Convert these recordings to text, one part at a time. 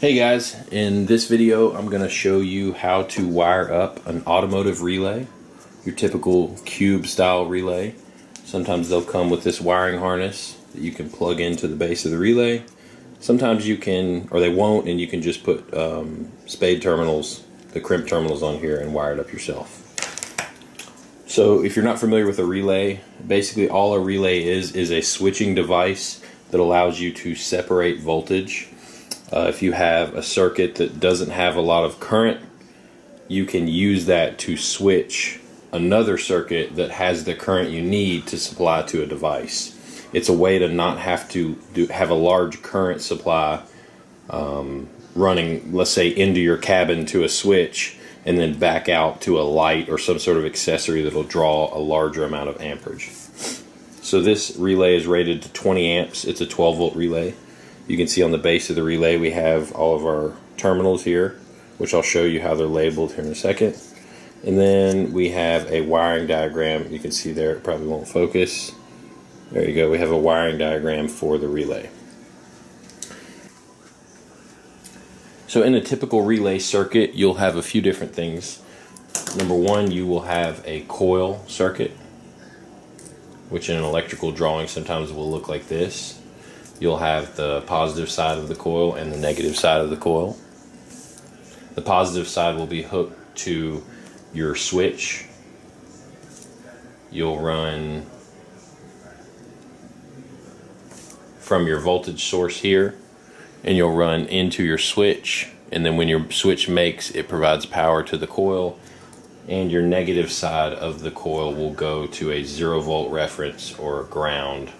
Hey guys, in this video I'm going to show you how to wire up an automotive relay, your typical cube style relay. Sometimes they'll come with this wiring harness that you can plug into the base of the relay. Sometimes you can, or they won't, and you can just put um, spade terminals, the crimp terminals on here and wire it up yourself. So if you're not familiar with a relay, basically all a relay is is a switching device that allows you to separate voltage uh, if you have a circuit that doesn't have a lot of current, you can use that to switch another circuit that has the current you need to supply to a device. It's a way to not have to do, have a large current supply um, running, let's say, into your cabin to a switch and then back out to a light or some sort of accessory that'll draw a larger amount of amperage. So this relay is rated to 20 amps. It's a 12 volt relay. You can see on the base of the relay we have all of our terminals here, which I'll show you how they're labeled here in a second. And then we have a wiring diagram. You can see there, it probably won't focus. There you go, we have a wiring diagram for the relay. So in a typical relay circuit, you'll have a few different things. Number one, you will have a coil circuit, which in an electrical drawing sometimes will look like this you'll have the positive side of the coil and the negative side of the coil. The positive side will be hooked to your switch. You'll run from your voltage source here and you'll run into your switch and then when your switch makes it provides power to the coil and your negative side of the coil will go to a zero volt reference or ground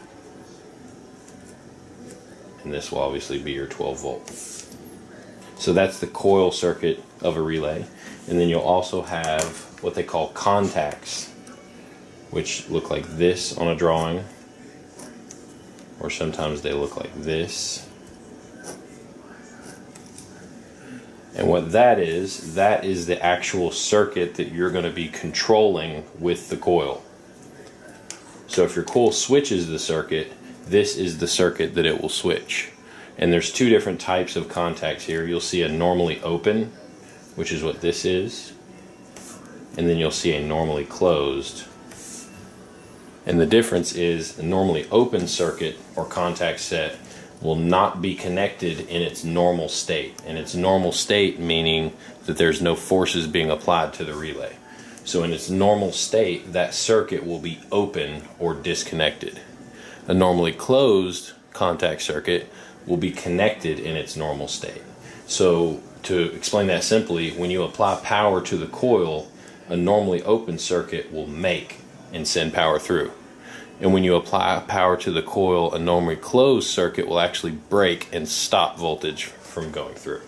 and this will obviously be your 12 volt. So that's the coil circuit of a relay. And then you'll also have what they call contacts, which look like this on a drawing, or sometimes they look like this. And what that is, that is the actual circuit that you're going to be controlling with the coil. So if your coil switches the circuit, this is the circuit that it will switch. And there's two different types of contacts here. You'll see a normally open, which is what this is, and then you'll see a normally closed. And the difference is the normally open circuit or contact set will not be connected in its normal state. And its normal state meaning that there's no forces being applied to the relay. So in its normal state, that circuit will be open or disconnected. A normally closed contact circuit will be connected in its normal state. So to explain that simply, when you apply power to the coil, a normally open circuit will make and send power through. And when you apply power to the coil, a normally closed circuit will actually break and stop voltage from going through.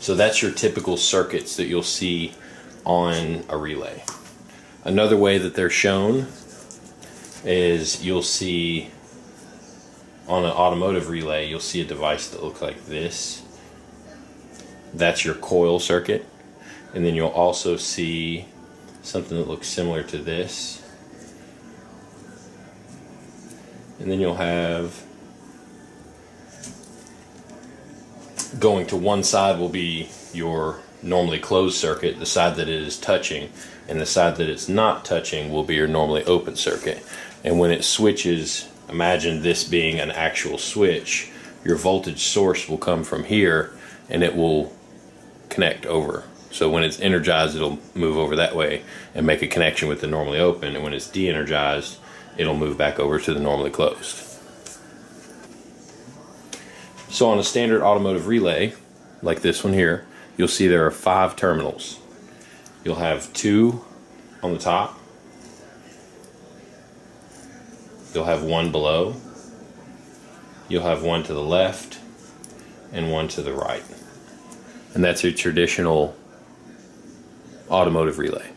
So that's your typical circuits that you'll see on a relay. Another way that they're shown is you'll see on an automotive relay, you'll see a device that looks like this. That's your coil circuit. And then you'll also see something that looks similar to this. And then you'll have going to one side will be your normally closed circuit, the side that it is touching, and the side that it's not touching will be your normally open circuit. And when it switches, imagine this being an actual switch, your voltage source will come from here and it will connect over. So when it's energized, it'll move over that way and make a connection with the normally open. And when it's de-energized, it'll move back over to the normally closed. So on a standard automotive relay, like this one here, you'll see there are five terminals. You'll have two on the top You'll have one below. You'll have one to the left and one to the right. And that's a traditional automotive relay.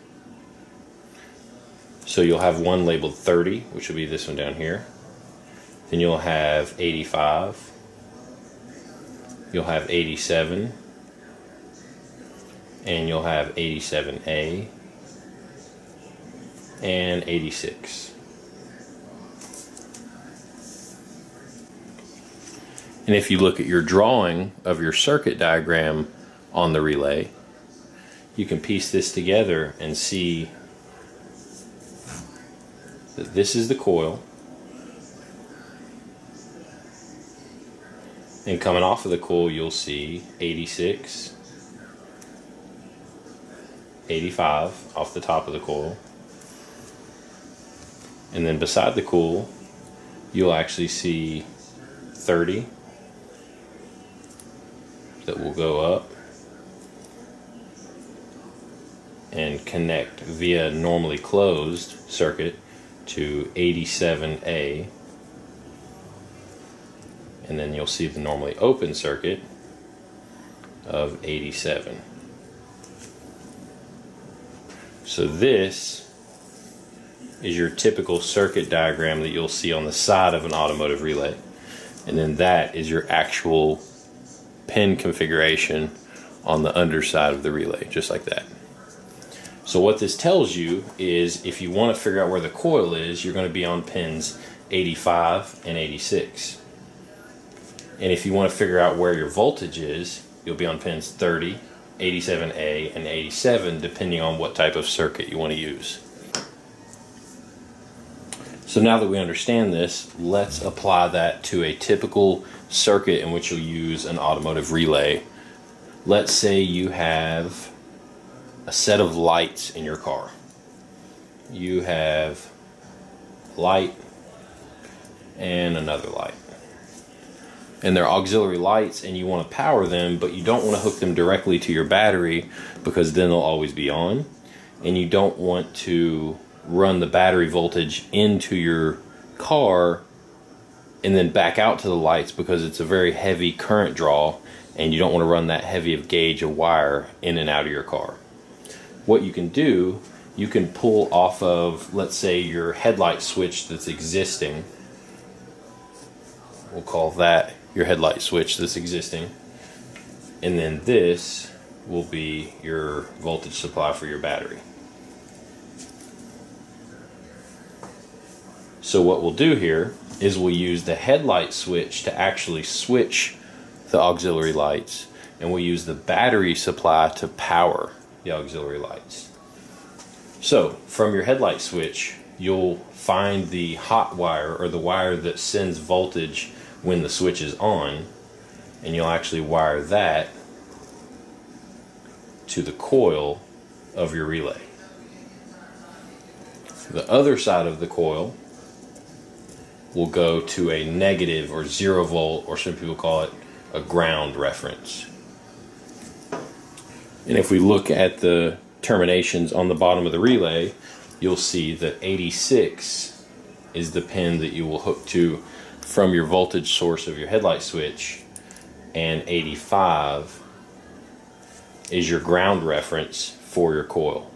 So you'll have one labeled 30, which will be this one down here. Then you'll have 85. You'll have 87. And you'll have 87A and 86. And if you look at your drawing of your circuit diagram on the relay, you can piece this together and see that this is the coil. And coming off of the coil, you'll see 86, 85 off the top of the coil. And then beside the coil, you'll actually see 30 that will go up and connect via normally closed circuit to 87A and then you'll see the normally open circuit of 87. So this is your typical circuit diagram that you'll see on the side of an automotive relay. And then that is your actual pin configuration on the underside of the relay, just like that. So what this tells you is if you want to figure out where the coil is, you're going to be on pins 85 and 86. And if you want to figure out where your voltage is, you'll be on pins 30, 87A, and 87, depending on what type of circuit you want to use. So now that we understand this, let's apply that to a typical circuit in which you'll use an automotive relay. Let's say you have a set of lights in your car. You have light and another light. And they're auxiliary lights, and you want to power them, but you don't want to hook them directly to your battery because then they'll always be on. And you don't want to run the battery voltage into your car and then back out to the lights because it's a very heavy current draw and you don't want to run that heavy of gauge of wire in and out of your car. What you can do, you can pull off of, let's say, your headlight switch that's existing. We'll call that your headlight switch that's existing. And then this will be your voltage supply for your battery. So what we'll do here is we'll use the headlight switch to actually switch the auxiliary lights and we'll use the battery supply to power the auxiliary lights. So from your headlight switch you'll find the hot wire or the wire that sends voltage when the switch is on and you'll actually wire that to the coil of your relay. The other side of the coil will go to a negative or zero volt, or some people call it a ground reference. And if we look at the terminations on the bottom of the relay, you'll see that 86 is the pin that you will hook to from your voltage source of your headlight switch, and 85 is your ground reference for your coil.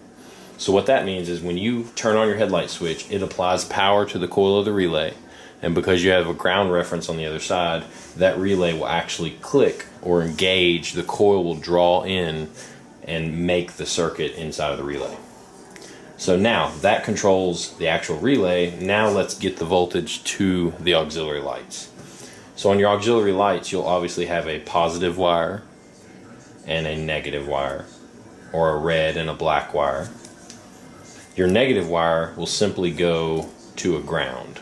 So what that means is when you turn on your headlight switch, it applies power to the coil of the relay and because you have a ground reference on the other side, that relay will actually click or engage, the coil will draw in and make the circuit inside of the relay. So now that controls the actual relay. Now let's get the voltage to the auxiliary lights. So on your auxiliary lights, you'll obviously have a positive wire and a negative wire, or a red and a black wire. Your negative wire will simply go to a ground.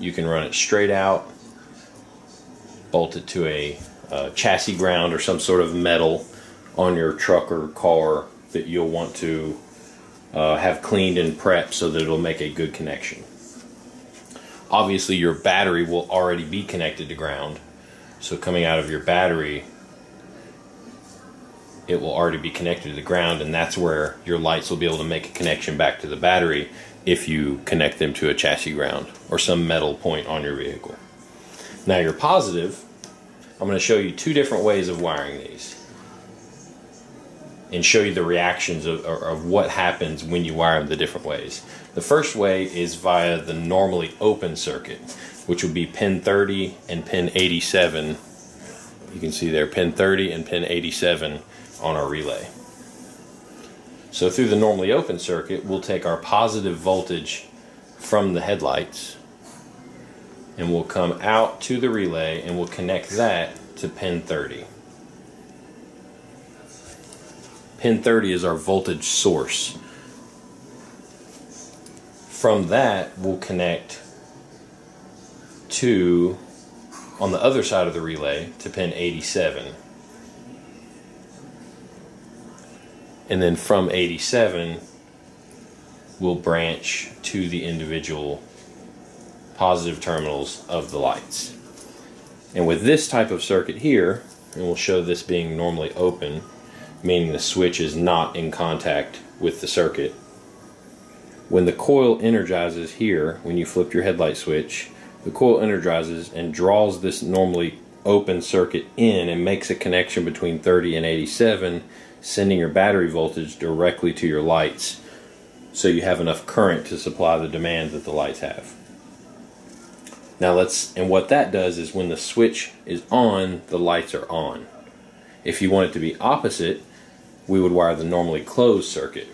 You can run it straight out, bolt it to a chassis ground or some sort of metal on your truck or car that you'll want to uh, have cleaned and prepped so that it'll make a good connection. Obviously, your battery will already be connected to ground, so coming out of your battery, it will already be connected to the ground, and that's where your lights will be able to make a connection back to the battery if you connect them to a chassis ground or some metal point on your vehicle. Now your positive, I'm going to show you two different ways of wiring these and show you the reactions of, of what happens when you wire them the different ways. The first way is via the normally open circuit, which would be pin 30 and pin 87. You can see there pin 30 and pin 87 on our relay. So through the normally open circuit, we'll take our positive voltage from the headlights and we'll come out to the relay and we'll connect that to pin 30. Pin 30 is our voltage source. From that, we'll connect to, on the other side of the relay, to pin 87. And then from 87, we'll branch to the individual positive terminals of the lights. And with this type of circuit here, and we'll show this being normally open, meaning the switch is not in contact with the circuit. When the coil energizes here, when you flip your headlight switch, the coil energizes and draws this normally open circuit in and makes a connection between 30 and 87, sending your battery voltage directly to your lights so you have enough current to supply the demand that the lights have. Now let's, and what that does is when the switch is on, the lights are on. If you want it to be opposite, we would wire the normally closed circuit.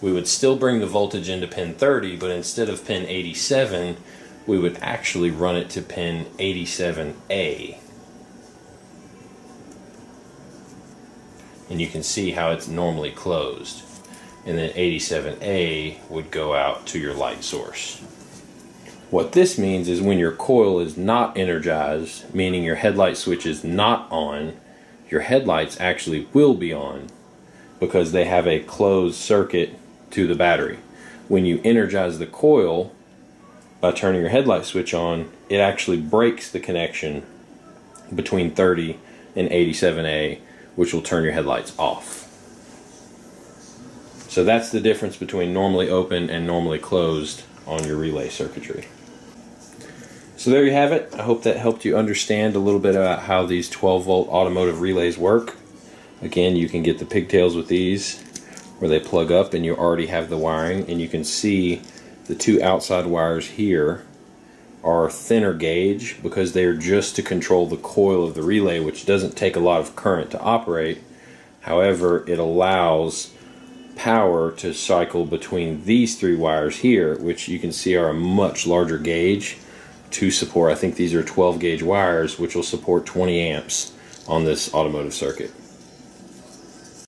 We would still bring the voltage into pin 30, but instead of pin 87, we would actually run it to pin 87A. And you can see how it's normally closed. And then 87A would go out to your light source. What this means is when your coil is not energized, meaning your headlight switch is not on, your headlights actually will be on because they have a closed circuit to the battery. When you energize the coil by turning your headlight switch on, it actually breaks the connection between 30 and 87A, which will turn your headlights off. So that's the difference between normally open and normally closed on your relay circuitry. So there you have it. I hope that helped you understand a little bit about how these 12 volt automotive relays work. Again, you can get the pigtails with these where they plug up and you already have the wiring and you can see the two outside wires here are thinner gauge because they are just to control the coil of the relay which doesn't take a lot of current to operate. However, it allows power to cycle between these three wires here which you can see are a much larger gauge to support. I think these are 12 gauge wires which will support 20 amps on this automotive circuit.